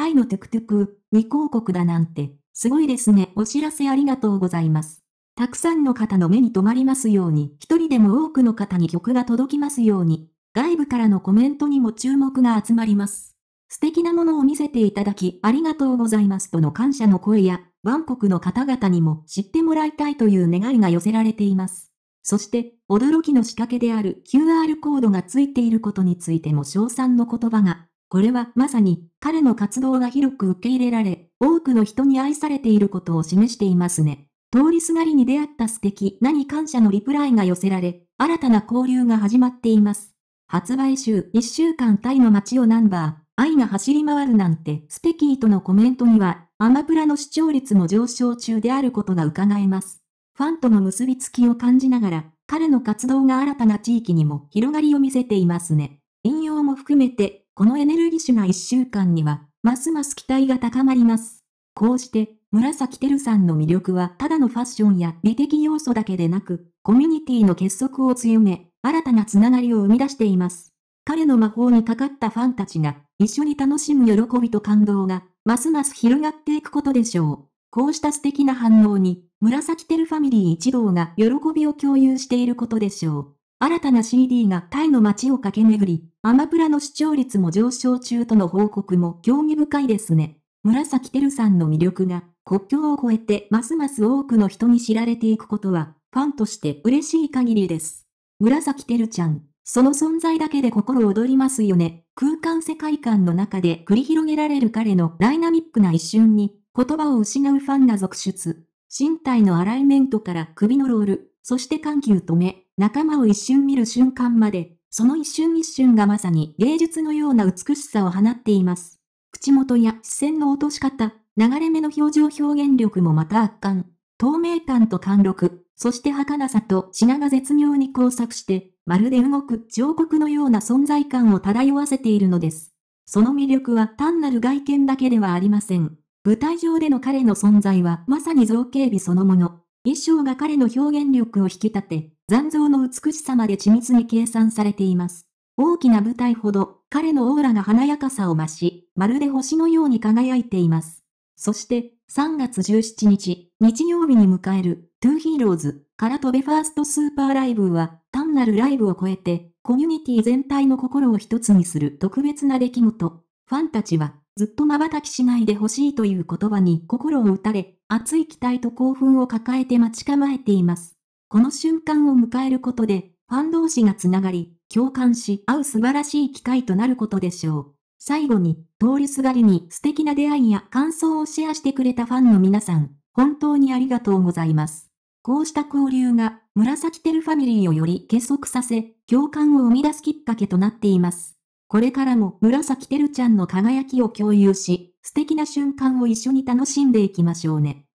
タイのトゥクトゥク、未広告だなんて、すごいですね。お知らせありがとうございます。たくさんの方の目に留まりますように、一人でも多くの方に曲が届きますように、外部からのコメントにも注目が集まります。素敵なものを見せていただきありがとうございますとの感謝の声や、バンコクの方々にも知ってもらいたいという願いが寄せられています。そして、驚きの仕掛けである QR コードがついていることについても賞賛の言葉が、これはまさに彼の活動が広く受け入れられ、多くの人に愛されていることを示していますね。通りすがりに出会った素敵なに感謝のリプライが寄せられ、新たな交流が始まっています。発売週1週間タイの街をナンバー、愛が走り回るなんてステキーとのコメントには、アマプラの視聴率も上昇中であることが伺えます。ファンとの結びつきを感じながら、彼の活動が新たな地域にも広がりを見せていますね。引用も含めて、このエネルギッシュな1週間には、ますます期待が高まります。こうして、紫てるさんの魅力はただのファッションや美的要素だけでなく、コミュニティの結束を強め、新たなつながりを生み出しています。彼の魔法にかかったファンたちが、一緒に楽しむ喜びと感動が、ますます広がっていくことでしょう。こうした素敵な反応に、紫テルファミリー一同が喜びを共有していることでしょう。新たな CD がタイの街を駆け巡り、アマプラの視聴率も上昇中との報告も興味深いですね。紫テルさんの魅力が国境を越えてますます多くの人に知られていくことは、ファンとして嬉しい限りです。紫てるちゃん、その存在だけで心躍りますよね。空間世界観の中で繰り広げられる彼のダイナミックな一瞬に、言葉を失うファンが続出。身体のアライメントから首のロール、そして緩急止め、仲間を一瞬見る瞬間まで、その一瞬一瞬がまさに芸術のような美しさを放っています。口元や視線の落とし方、流れ目の表情表現力もまた圧巻。透明感と貫禄、そして儚さと品が絶妙に交錯して、まるで動く彫刻のような存在感を漂わせているのです。その魅力は単なる外見だけではありません。舞台上での彼の存在はまさに造形美そのもの。衣装が彼の表現力を引き立て、残像の美しさまで緻密に計算されています。大きな舞台ほど彼のオーラが華やかさを増し、まるで星のように輝いています。そして3月17日、日曜日に迎えるトゥーヒーローズから飛べファーストスーパーライブは単なるライブを超えてコミュニティ全体の心を一つにする特別な出来事。ファンたちはずっと瞬きしないでほしいという言葉に心を打たれ、熱い期待と興奮を抱えて待ち構えています。この瞬間を迎えることで、ファン同士がつながり、共感し合う素晴らしい機会となることでしょう。最後に、通りすがりに素敵な出会いや感想をシェアしてくれたファンの皆さん、本当にありがとうございます。こうした交流が、紫テルファミリーをより結束させ、共感を生み出すきっかけとなっています。これからも紫テルちゃんの輝きを共有し、素敵な瞬間を一緒に楽しんでいきましょうね。